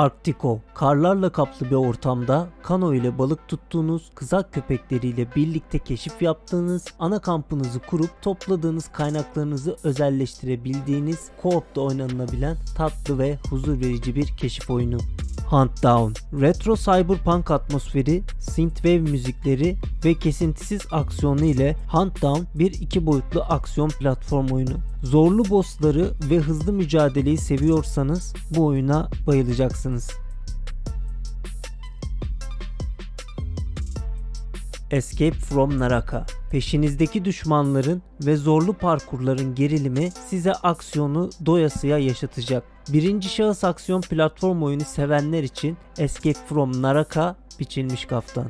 Arktiko, karlarla kaplı bir ortamda kano ile balık tuttuğunuz, kızak köpekleriyle birlikte keşif yaptığınız, ana kampınızı kurup topladığınız kaynaklarınızı özelleştirebildiğiniz, co-op'ta oynanılabilen tatlı ve huzur verici bir keşif oyunu. Hunt Down, retro cyberpunk atmosferi, synthwave müzikleri ve kesintisiz aksiyonu ile Hunt Down bir iki boyutlu aksiyon platform oyunu. Zorlu bossları ve hızlı mücadeleyi seviyorsanız bu oyuna bayılacaksınız. Escape from Naraka. Peşinizdeki düşmanların ve zorlu parkurların gerilimi size aksiyonu doyasıya yaşatacak. Birinci şahıs aksiyon platform oyunu sevenler için Escape from Naraka biçilmiş kaftan.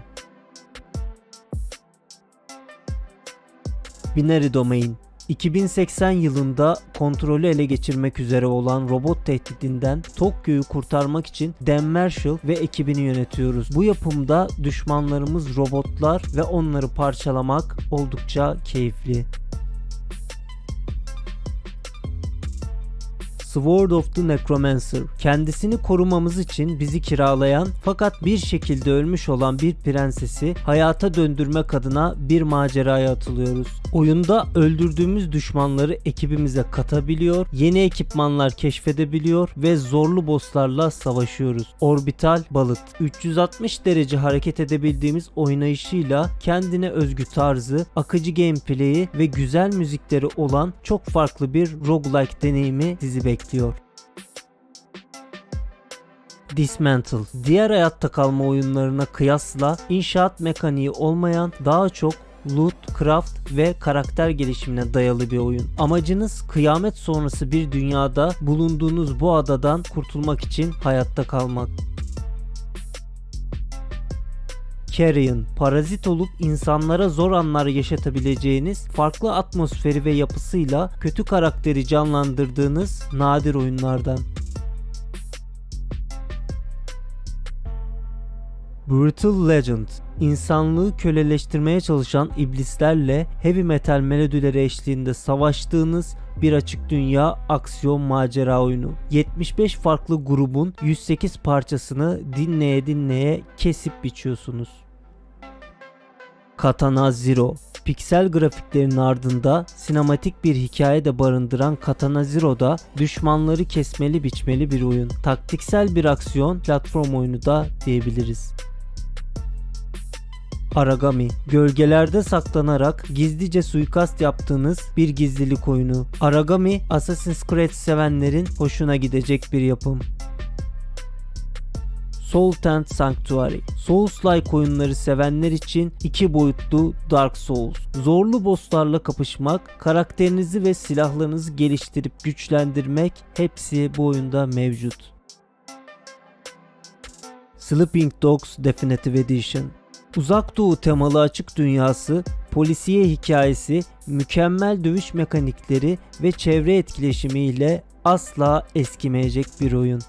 Binary Domain 2080 yılında kontrolü ele geçirmek üzere olan robot tehdidinden Tokyo'yu kurtarmak için Dan Marshall ve ekibini yönetiyoruz. Bu yapımda düşmanlarımız robotlar ve onları parçalamak oldukça keyifli. Sword of the Necromancer. Kendisini korumamız için bizi kiralayan fakat bir şekilde ölmüş olan bir prensesi hayata döndürmek adına bir maceraya atılıyoruz. Oyunda öldürdüğümüz düşmanları ekibimize katabiliyor, yeni ekipmanlar keşfedebiliyor ve zorlu bosslarla savaşıyoruz. Orbital Balıt 360 derece hareket edebildiğimiz oynayışıyla kendine özgü tarzı, akıcı gameplay'i ve güzel müzikleri olan çok farklı bir roguelike deneyimi sizi bekliyor bekliyor. Dismantle, diğer hayatta kalma oyunlarına kıyasla inşaat mekaniği olmayan daha çok loot, craft ve karakter gelişimine dayalı bir oyun. Amacınız kıyamet sonrası bir dünyada bulunduğunuz bu adadan kurtulmak için hayatta kalmak. Carrion, parazit olup insanlara zor anlar yaşatabileceğiniz, farklı atmosferi ve yapısıyla kötü karakteri canlandırdığınız nadir oyunlardan. Brutal Legend insanlığı köleleştirmeye çalışan iblislerle heavy metal melodileri eşliğinde savaştığınız bir açık dünya aksiyon macera oyunu. 75 farklı grubun 108 parçasını dinleye dinleye kesip biçiyorsunuz. Katana Zero Piksel grafiklerin ardında sinematik bir hikaye de barındıran Katana Zero'da düşmanları kesmeli biçmeli bir oyun. Taktiksel bir aksiyon platform oyunu da diyebiliriz. Aragami, gölgelerde saklanarak gizlice suikast yaptığınız bir gizlilik oyunu. Aragami, Assassin's Creed sevenlerin hoşuna gidecek bir yapım. Soul Tent Sanctuary. Souls-like oyunları sevenler için iki boyutlu Dark Souls. Zorlu bosslarla kapışmak, karakterinizi ve silahlarınızı geliştirip güçlendirmek hepsi bu oyunda mevcut. Sleeping Dogs Definitive Edition Uzak Doğu temalı açık dünyası, polisiye hikayesi, mükemmel dövüş mekanikleri ve çevre etkileşimiyle asla eskimeyecek bir oyun.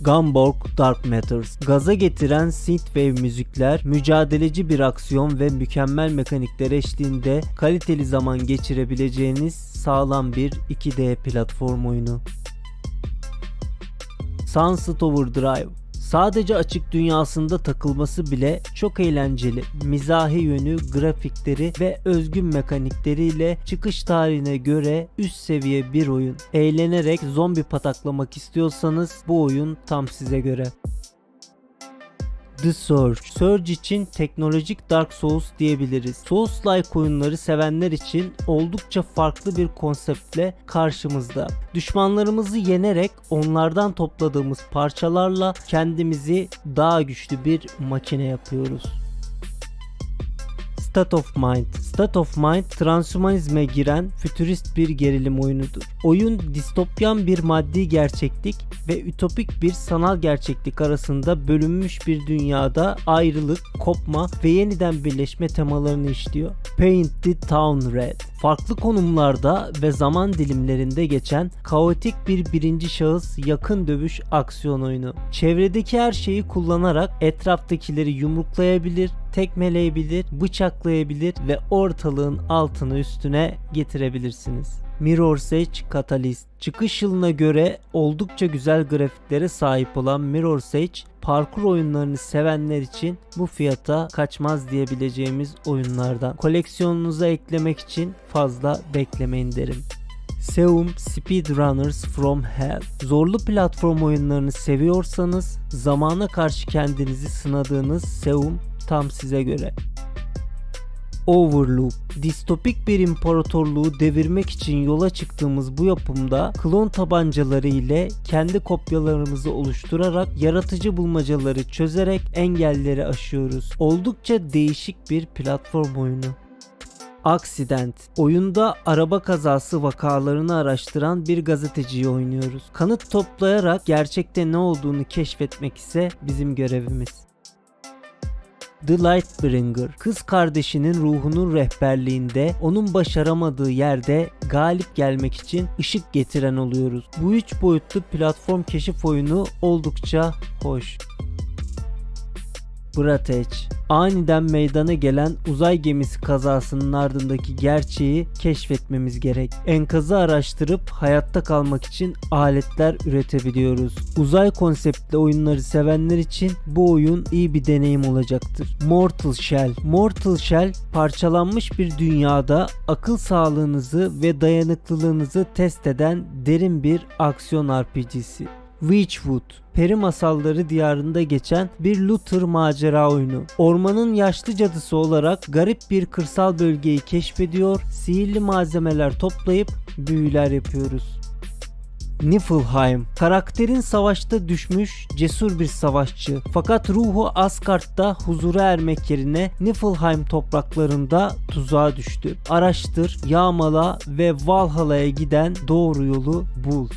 Gunborg Dark Matters. Gaza getiren synthwave müzikler, mücadeleci bir aksiyon ve mükemmel mekanikler eşliğinde kaliteli zaman geçirebileceğiniz sağlam bir 2D platform oyunu. Sunset Overdrive Sadece açık dünyasında takılması bile çok eğlenceli. Mizahi yönü, grafikleri ve özgün mekanikleriyle çıkış tarihine göre üst seviye bir oyun. Eğlenerek zombi pataklamak istiyorsanız bu oyun tam size göre. The Surge. Surge için teknolojik Dark Souls diyebiliriz. Souls-like oyunları sevenler için oldukça farklı bir konseptle karşımızda. Düşmanlarımızı yenerek onlardan topladığımız parçalarla kendimizi daha güçlü bir makine yapıyoruz. State of Mind. State of Mind transhumanizme giren fütürist bir gerilim oyunudur. Oyun distopyan bir maddi gerçeklik ve ütopik bir sanal gerçeklik arasında bölünmüş bir dünyada ayrılık, kopma ve yeniden birleşme temalarını işliyor. Paint the Town Red. Farklı konumlarda ve zaman dilimlerinde geçen kaotik bir birinci şahıs yakın dövüş aksiyon oyunu. Çevredeki her şeyi kullanarak etraftakileri yumruklayabilir, tekmeleyebilir, bıçaklayabilir ve ortalığın altını üstüne getirebilirsiniz. Mirror's Edge Catalyst. Çıkış yılına göre oldukça güzel grafiklere sahip olan Mirror's Edge parkur oyunlarını sevenler için bu fiyata kaçmaz diyebileceğimiz oyunlardan. Koleksiyonunuza eklemek için fazla beklemeyin derim. Seum Speedrunners from Hell. Zorlu platform oyunlarını seviyorsanız zamana karşı kendinizi sınadığınız Seum tam size göre. Overloop. Distopik bir imparatorluğu devirmek için yola çıktığımız bu yapımda klon tabancaları ile kendi kopyalarımızı oluşturarak yaratıcı bulmacaları çözerek engelleri aşıyoruz. Oldukça değişik bir platform oyunu. Accident. Oyunda araba kazası vakalarını araştıran bir gazeteciyi oynuyoruz. Kanıt toplayarak gerçekte ne olduğunu keşfetmek ise bizim görevimiz. The Lightbringer, kız kardeşinin ruhunun rehberliğinde onun başaramadığı yerde galip gelmek için ışık getiren oluyoruz. Bu üç boyutlu platform keşif oyunu oldukça hoş. Brateç Aniden meydana gelen uzay gemisi kazasının ardındaki gerçeği keşfetmemiz gerek. Enkazı araştırıp hayatta kalmak için aletler üretebiliyoruz. Uzay konseptli oyunları sevenler için bu oyun iyi bir deneyim olacaktır. Mortal Shell Mortal Shell parçalanmış bir dünyada akıl sağlığınızı ve dayanıklılığınızı test eden derin bir aksiyon RPG'si. Witchwood, peri masalları diyarında geçen bir looter macera oyunu. Ormanın yaşlı cadısı olarak garip bir kırsal bölgeyi keşfediyor, sihirli malzemeler toplayıp büyüler yapıyoruz. Niflheim karakterin savaşta düşmüş cesur bir savaşçı fakat ruhu Asgard'da huzura ermek yerine Niflheim topraklarında tuzağa düştü. Araştır, yağmala ve Valhalla'ya giden doğru yolu bul.